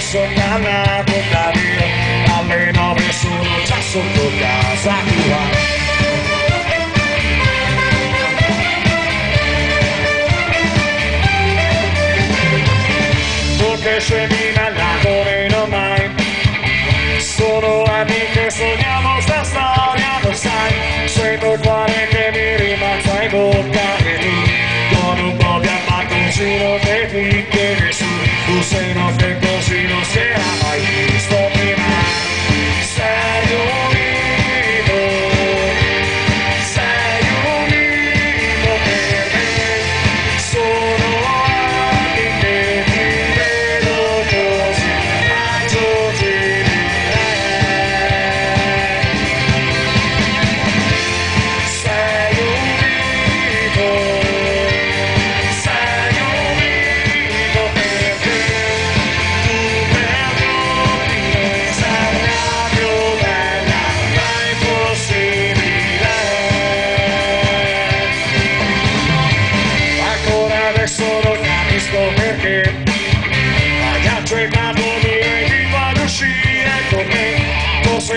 sto sognando da Dio Alle nove sono già sotto casa tua. Tutte scemi nell'ago meno mai. Sono anni che sogniamo sta storia, lo sai. Sento il cuore che mi rimbalza in bocca E tu con un po' di che ti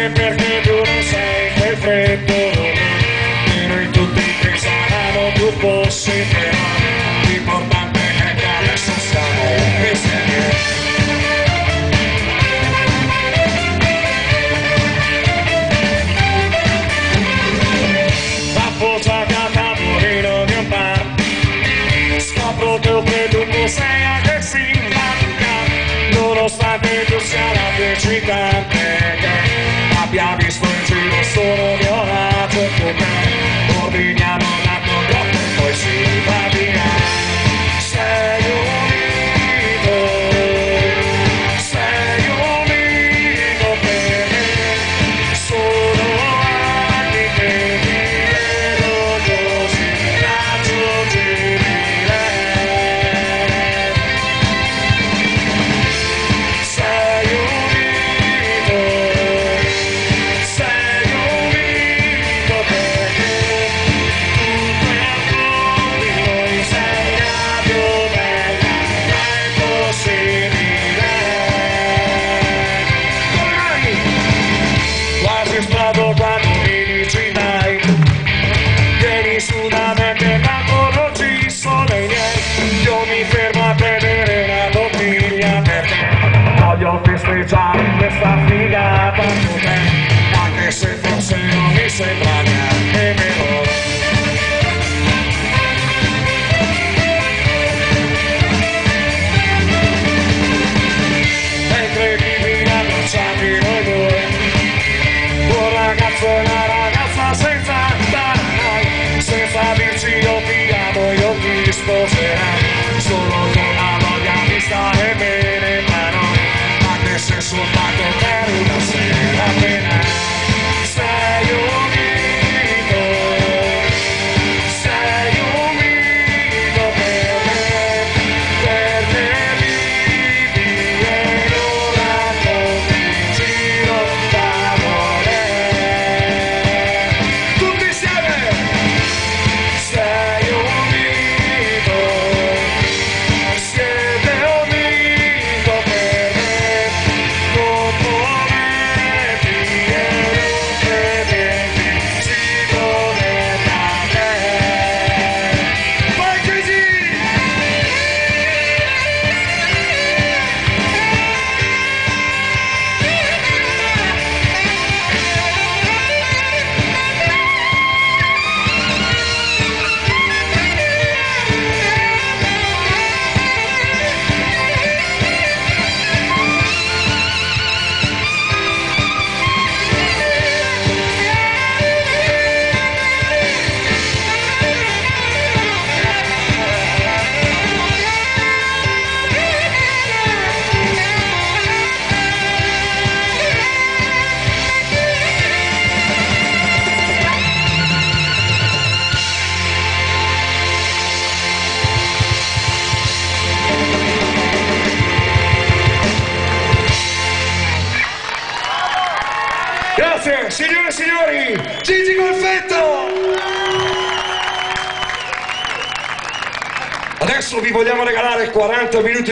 é perdido, não sei, foi feito Direito de pensar a mão do bolso e tá o Importante é que a versão está no pensamento Teu peito com senha a que se carro Não nos faz se do céu a vertical pega. Ja bym skończył słowiona, to pobrałem, obyniano na solo con la voglia di stare bene ma no anche se soltanto per signore e signori, Gigi Golfetto! Adesso vi vogliamo regalare 40 minuti